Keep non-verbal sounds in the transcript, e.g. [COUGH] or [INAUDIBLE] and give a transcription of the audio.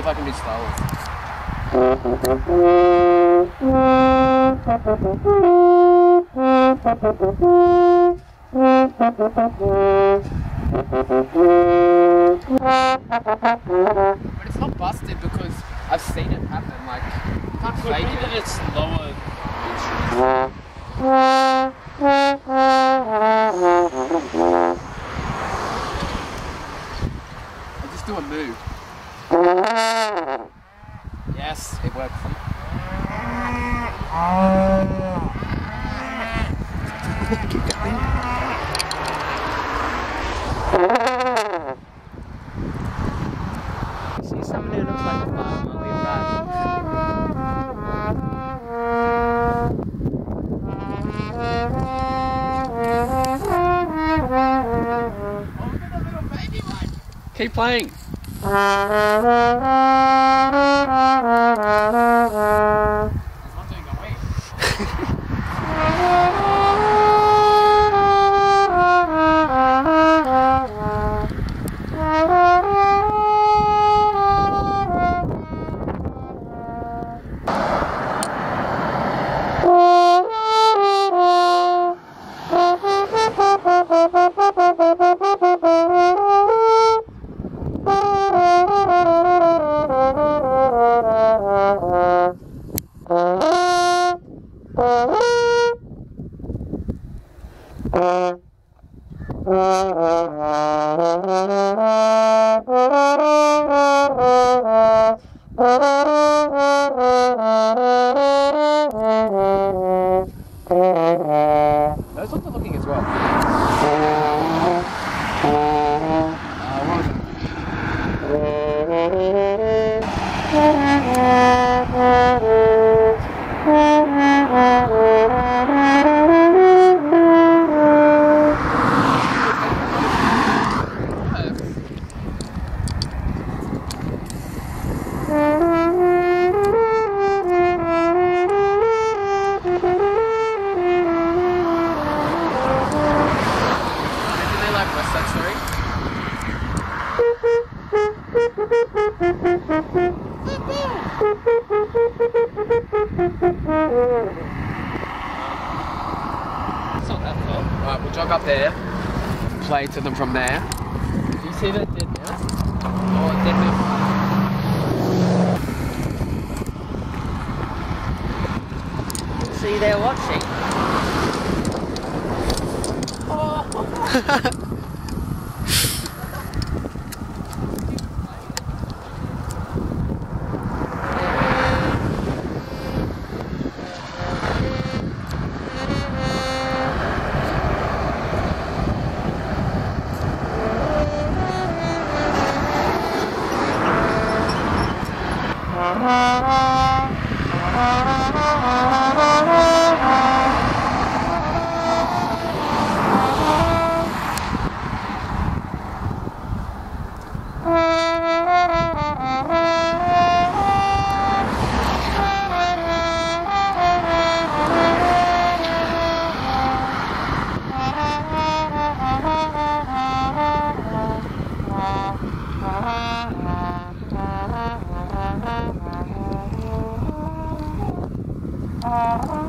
if I can Star Wars. But it's not busted because I've seen it happen. Like, you can't fake it. it's lower. I just do a move. It works. Keep going. See somebody who looks like a farmer, we run. Keep playing. It's not Thank you. It's not that far. Alright, we'll jog up there, play to them from there. Do you see that dead mouse? Oh, dead mouse. See, they're watching. Oh. [LAUGHS] Ha ha ha! Uh-huh.